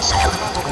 Stop.